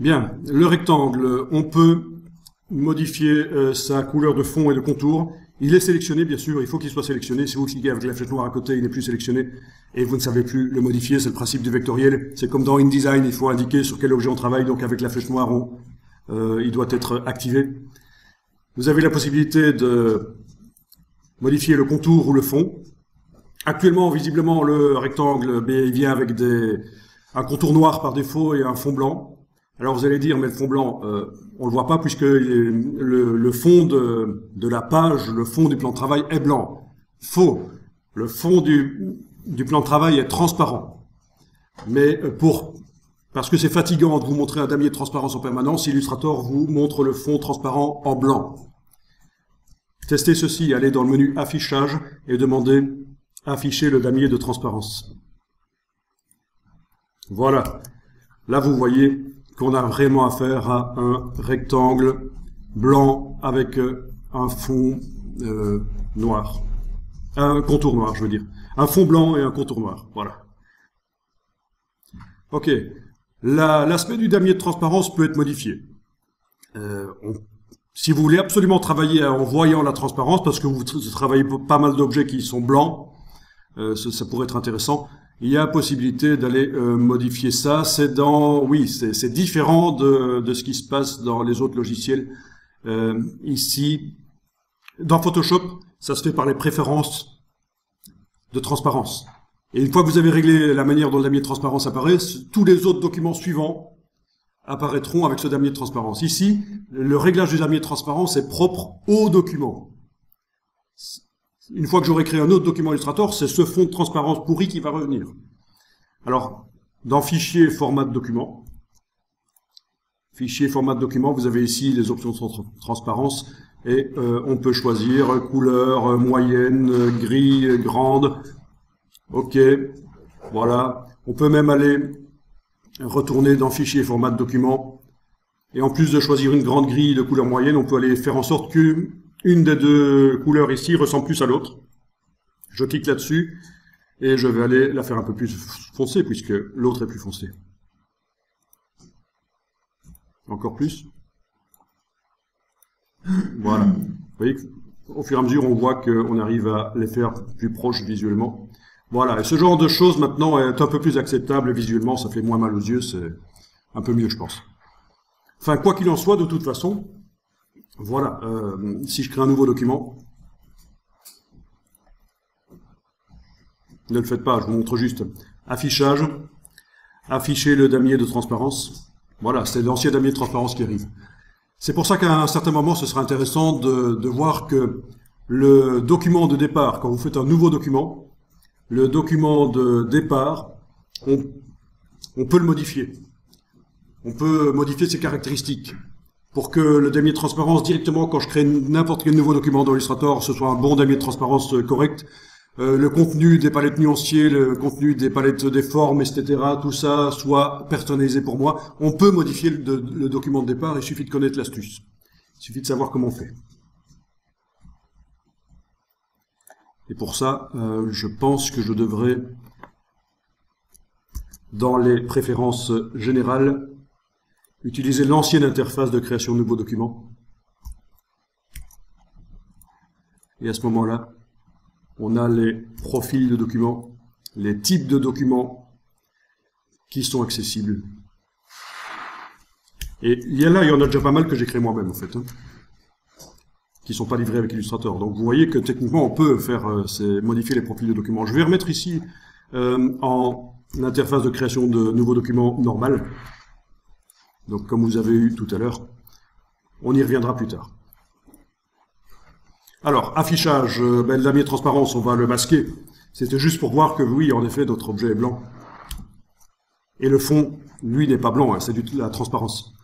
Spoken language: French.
Bien, le rectangle, on peut modifier euh, sa couleur de fond et de contour. Il est sélectionné, bien sûr, il faut qu'il soit sélectionné. Si vous cliquez avec la flèche noire à côté, il n'est plus sélectionné et vous ne savez plus le modifier. C'est le principe du vectoriel. C'est comme dans InDesign, il faut indiquer sur quel objet on travaille. Donc avec la flèche noire, euh, il doit être activé. Vous avez la possibilité de modifier le contour ou le fond. Actuellement, visiblement, le rectangle il vient avec des, un contour noir par défaut et un fond blanc. Alors vous allez dire, mais le fond blanc, euh, on le voit pas puisque le, fond de, la page, le fond du plan de travail est blanc. Faux. Le fond du, du plan de travail est transparent. Mais pour parce que c'est fatigant de vous montrer un damier de transparence en permanence, Illustrator vous montre le fond transparent en blanc. Testez ceci, allez dans le menu Affichage et demandez Afficher le damier de transparence. Voilà. Là, vous voyez qu'on a vraiment affaire à un rectangle blanc avec euh, un fond euh, noir. Un contour noir, je veux dire. Un fond blanc et un contour noir. Voilà. Ok. L'aspect du damier de transparence peut être modifié. Euh, si vous voulez absolument travailler en voyant la transparence, parce que vous travaillez pas mal d'objets qui sont blancs, ça, ça pourrait être intéressant il y a possibilité d'aller euh, modifier ça. C'est dans, oui, c'est différent de, de, ce qui se passe dans les autres logiciels. Euh, ici, dans Photoshop, ça se fait par les préférences de transparence. Et une fois que vous avez réglé la manière dont le damier de transparence apparaît, tous les autres documents suivants apparaîtront avec ce damier de transparence. Ici, le réglage du damier de transparence est propre au document. Une fois que j'aurai créé un autre document Illustrator, c'est ce fond de transparence pourri qui va revenir. Alors, dans Fichier, format de document, Fichier, format de document, vous avez ici les options de transparence et euh, on peut choisir couleur moyenne, gris, grande. Ok, voilà. On peut même aller retourner dans Fichier, format de document. Et en plus de choisir une grande grille de couleur moyenne, on peut aller faire en sorte que une des deux couleurs ici ressemble plus à l'autre. Je clique là-dessus et je vais aller la faire un peu plus foncée puisque l'autre est plus foncée. Encore plus. Voilà. Vous voyez au fur et à mesure, on voit qu'on arrive à les faire plus proches visuellement. Voilà. Et ce genre de choses maintenant est un peu plus acceptable visuellement. Ça fait moins mal aux yeux. C'est un peu mieux, je pense. Enfin, quoi qu'il en soit, de toute façon, voilà, euh, si je crée un nouveau document, ne le faites pas, je vous montre juste affichage, afficher le damier de transparence. Voilà, c'est l'ancien damier de transparence qui arrive. C'est pour ça qu'à un certain moment, ce sera intéressant de, voir que le document de départ, quand vous faites un nouveau document, le document de départ, on, on peut le modifier. On peut modifier ses caractéristiques pour que le damier de transparence, directement quand je crée n'importe quel nouveau document dans Illustrator, ce soit un bon damier de transparence euh, correct, euh, le contenu des palettes nuanciers, le contenu des palettes des formes, etc., tout ça soit personnalisé pour moi. On peut modifier le, document de départ, il suffit de connaître l'astuce. Il suffit de savoir comment on fait. Et pour ça, euh, je pense que je devrais, dans les préférences générales, utiliser l'ancienne interface de création de nouveaux documents. Et à ce moment-là, on a les profils de documents, les types de documents qui sont accessibles. Et il y a là, il y en a déjà pas mal que j'ai créé moi-même en fait, hein, qui sont pas livrés avec Illustrator. Donc vous voyez que techniquement on peut faire, euh, modifier les profils de documents. Je vais remettre ici euh, en interface de création de nouveaux documents normales. Donc comme vous avez eu tout à l'heure, on y reviendra plus tard. Alors, affichage, euh, ben, de transparence, on va le masquer. C'était juste pour voir que oui, en effet, notre objet est blanc. Et le fond, lui, n'est pas blanc, hein, c'est de la transparence.